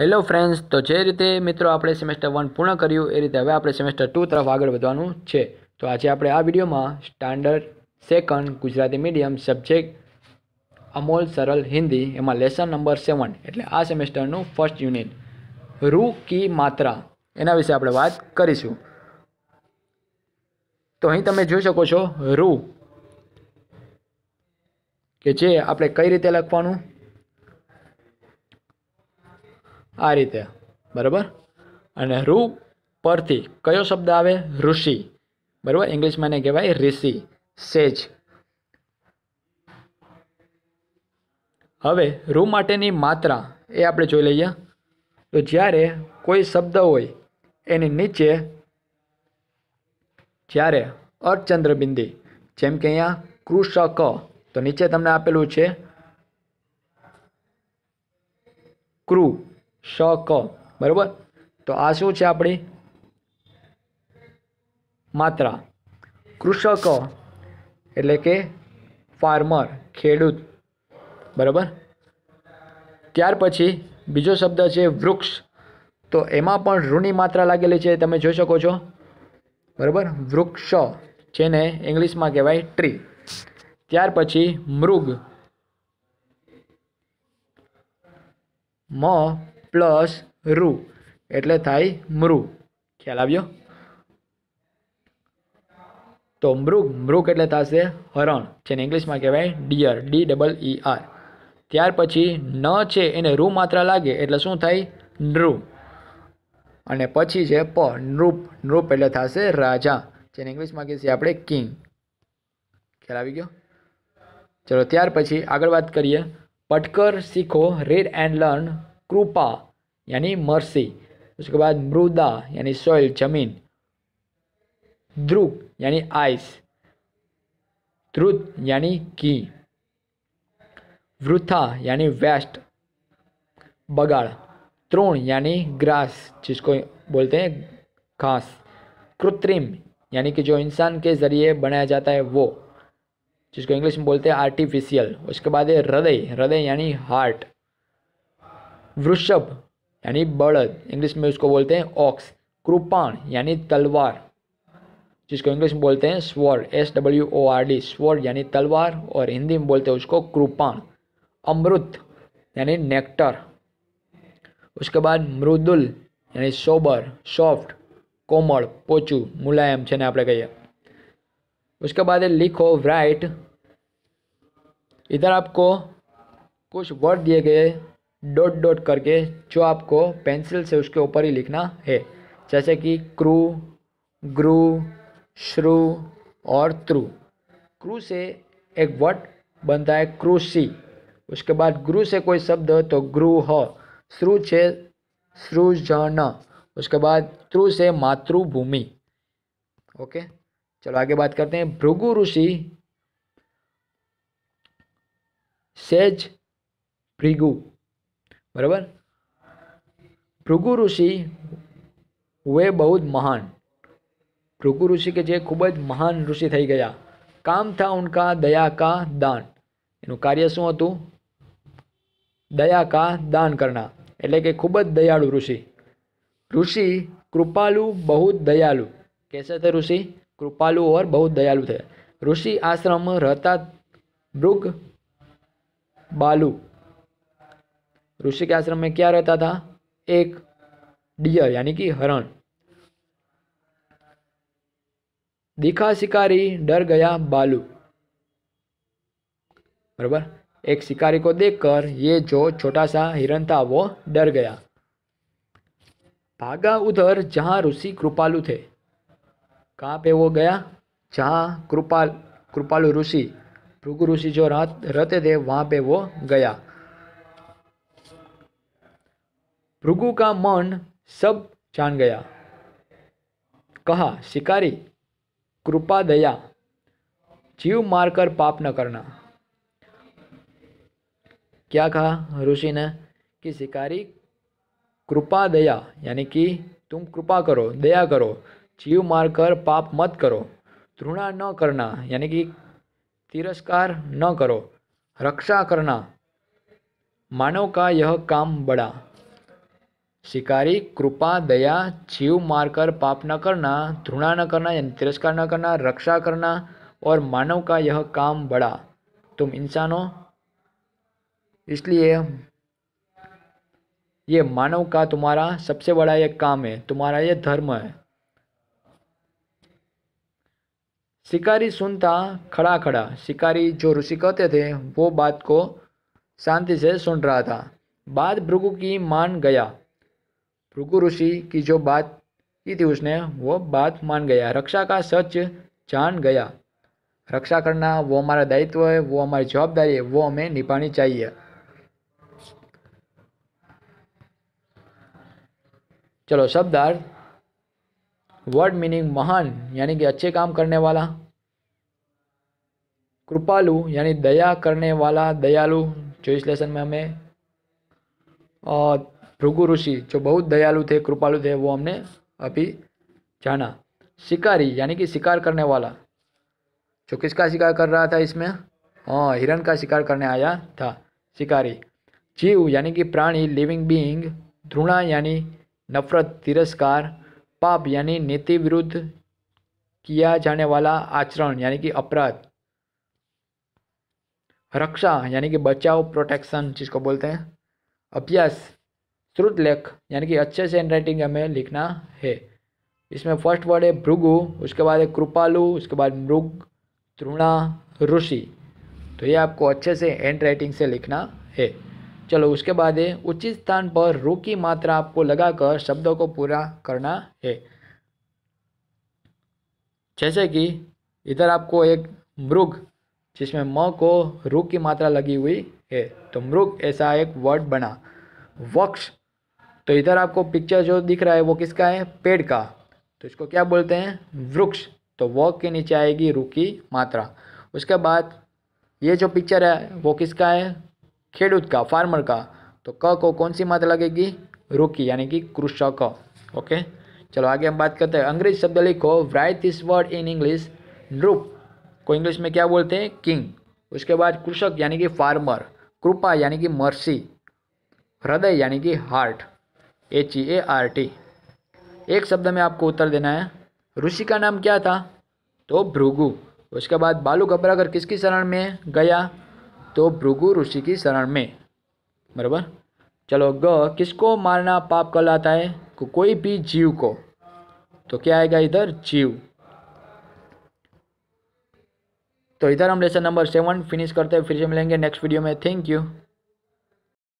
Hello friends તો જે રીતે મિત્રો આપણે સેમેસ્ટર વન પૂર્ણ કર્યું, એ રીતે હવે આપણે સેમેસ્ટર ટુ તરફ આગળ વધવાનું છે. તો આજે આપણે આ વિડીયોમાં standard second Gujarati medium subject Amol, સરળ, હિન્દી, એમાં લેસન નંબર સેવન એટલે આ સેમેસ્ટરનું ફર્સ્ટ યુનિટ રૂ કી, માત્રા, એના વિશે આપણે વાત કરીશું. તો અહીં તમે જોઈ શકો છો રૂ કે જે આપણે કઈ રીતે લખવાનું? આ રીતે. બરાબર? અને રૂ પરથી કયો શબ્દ આવે? ઋષિ. બરાબર? ઇંગ્લિશમાં એને કહેવાય ઋષિ. સેજ. હવે રૂ માટેની માત્રા એ આપણે જોઈ લઈએ. તો જ્યારે કોઈ શબ્દ હોય, એની નીચે જ્યારે અર્ધચંદ્ર બિંદી જેમ કે અહીંયા કૃષક, તો નીચે તમને આપેલું છે ક્રુ શ ક. બરાબર? તો આ શું છે આપણી? માત્રા. કૃષક એટલે કે ફાર્મર ખેડૂત. બરાબર? ત્યાર પછી બીજો શબ્દ છે વૃક્ષ. તો એમાં પણ ઋની માત્રા લાગેલી છે, તમે જોઈ શકો છો. બરાબર? વૃક્ષ, જેને ઇંગ્લિશમાં કહેવાય ટ્રી ત્યાર પછી મૃગ. મ પ્લસ રૂ. એટલે થાય મૃ. ખ્યાલ આવ્યો? તો મૃગ મૃગ એટલે થશે? હરણ. જેને ઇંગ્લિશમાં કહેવાય deer. D double E R. ત્યાર પછી ન છે એને રૂ માત્રા લાગે, એટલે શું થાય? નૃ. અને પછી છે પ. નૃપ નૃપ એટલે થશે રાજા. જેને ઇંગ્લિશમાં કહીએ આપણે કિંગ. ખ્યાલ આવી ગયો? ચલો, ત્યાર પછી આગળ વાત કરીએ. પટકર શીખો રીડ એન્ડ લર્ન कृपा, यानी मर्सी उसके बाद मृदा, यानी सॉइल ज़मीन ध्रुव यानी आइस ध्रुत यानी की वृथा, यानी वेस्ट बगाड़, तृण, यानी ग्रास जिसको बोलते हैं घास, कृत्रिम, यानी कि जो इंसान के ज़रिए बनाया जाता है वो, जिसको इंग्लिश में बोलते हैं आर्टिफिशियल उसके बाद है हृदय हृदय, यानी हार्ट वृषभ यानी बड़द इंग्लिश में उसको बोलते हैं ऑक्स कृपाण यानी तलवार जिसको इंग्लिश में बोलते हैं sword S W O R D sword यानी तलवार और हिंदी में बोलते हैं उसको कृपाण अमृत यानी नेक्टर उसके बाद मृदुल यानी सोबर सॉफ्ट कोमल पोचू मुलायम છે આપણે કહીએ उसके बाद लिखो राइट इधर आपको कुछ वर्ड दिए गए डॉट डॉट करके जो आपको पेंसिल से उसके ऊपर ही लिखना है। जैसे कि क्रू, ग्रू, श्रु और त्रु। क्रू से एक वर्ड बनता है क्रूसी। उसके बाद गुरु से कोई शब्द तो गृह श्रु से सृजन। उसके बाद त्रु से मातृभूमि। ओके, चलो आगे बात करते हैं। भृगु ऋषि सेज भृगु। બરાબર? ભૃગુ ઋષિ વે બહુ જ મહાન. ભૃગુ ઋષિ કે જે ખૂબ જ મહાન ઋષિ થઈ ગયા. કામ થા ઉનકા દયા કા દાન. એનું કાર્ય શું હતું? દયા કા દાન કરના. એટલે કે ખૂબ જ દયાળુ ઋષિ. ઋષિ કૃપાલુ બહુ જ દયાળુ. કેસે થે ઋષિ? કૃપાલુ ઓર બહુ દયાળુ થયા ઋષિ આશ્રમ રહેતા મૃગ બાલુ ऋषि के आश्रम में क्या रहता था एक डियर यानी कि हरण दिखा शिकारी डर गया बालू बराबर एक शिकारी को देखकर ये जो छोटा सा हिरन था वो डर गया भागा उधर जहाँ ऋषि कृपालु थे कहाँ पे वो गया जहाँ कृपाल कृपालु ऋषि भृगु ऋषि जो रात रहते थे वहाँ पे वो गया भृगु का मन सब जान गया। कहा, शिकारी, कृपा, दया, जीव मारकर पाप न करना। क्या कहा ऋषि ने? कि शिकारी, कृपा, दया, यानी कि तुम कृपा करो, दया करो, जीव मारकर पाप मत करो, घृणा न करना, यानी कि तिरस्कार न करो, रक्षा करना। मानव का यह काम बड़ा शिकारी, कृपा, दया, जीव मारकर पाप न करना धृणा न करना, यानी तिरस्कार न करना, रक्षा करना, और मानव का यह काम बड़ा। तुम इंसान इसलिए ये मानव का तुम्हारा सबसे बड़ा ये काम है। तुम्हारा ये धर्म है। शिकारी सुनता खड़ा खड़ा। शिकारी जो ऋषि कहते थे, वो बात को शांति से सुन रहा था। बाद भृगु की मान गया। भृगु ऋषि की जो बात की थी उसने, वो बात मान गया। रक्षा का सच जान गया। रक्षा करना, वो हमारा दायित्व है, वो हमारी जवाबदारी है, वो हमें निभानी चाहिए। चलो, शब्दार्थ वर्ड मीनिंग महान, यानी कि अच्छे काम करने वाला, कृपालु, यानी दया करने वाला, दयालु, जो इस लेसन में हमें भृगु ऋषि जो बहुत दयालु थे, कृपालु थे, वो हमने अभी जाना। शिकारी, यानी कि शिकार करने वाला। जो किसका शिकार कर रहा था इसमें? हाँ हिरण का शिकार करने आया था, शिकारी। जीव, यानी कि प्राणी लिविंग बीइंग ध्रुणा यानी नफरत, तिरस्कार, पाप, यानी नीति विरुद्ध किया जाने वाला आचरण, यानी कि अपराध। रक्षा, यानी कि बचाव प्रोटेक्शन जिसको बोलते हैं, अभ्यास। श्रुत लेख यानी कि अच्छे से हैंड हमें लिखना है। इसमें फ़र्स्ट वर्ड है भृगु, उसके बाद है कृपालु, उसके बाद मृग, तृणा, ऋषि। तो ये आपको अच्छे से हैंड राइटिंग से लिखना है। चलो, उसके बाद है उचित स्थान पर रू की मात्रा आपको लगाकर शब्दों को पूरा करना है। जैसे कि इधर आपको एक मृग, जिसमें म को रू की मात्रा लगी हुई है। तो मृग ऐसा एक वर्ड बना। वक्ष तो इधर आपको पिक्चर जो दिख रहा है वो किसका है? पेड़ का। तो इसको क्या बोलते हैं? वृक्ष। तो व के नीचे आएगी रू की मात्रा। उसके बाद ये जो पिक्चर है, वो किसका है? खेडूत का फार्मर का। तो क को कौन सी मात्रा लगेगी? रुकी यानी कि कृषक ओके चलो, आगे हम बात करते हैं। अंग्रेज़ शब्द लिखो write this word in English नृप को इंग्लिश में क्या बोलते हैं? किंग उसके बाद कृषक, यानी कि फार्मर कृपा, यानी कि मर्सी हृदय, यानी कि heart H E A R T एक शब्द में आपको उत्तर देना है। ऋषि का नाम क्या था? तो भृगु। उसके बाद बालू घबरा किसकी शरण में गया? तो भृगु ऋषि की शरण में। बराबर? चलो, ग, किसको मारना पाप कहलाता है? को, कोई भी जीव को। तो क्या आएगा इधर? जीव। तो इधर हम लेसन नंबर सेवन फिनिश करते हैं, फिर से मिलेंगे नेक्स्ट वीडियो में। Thank you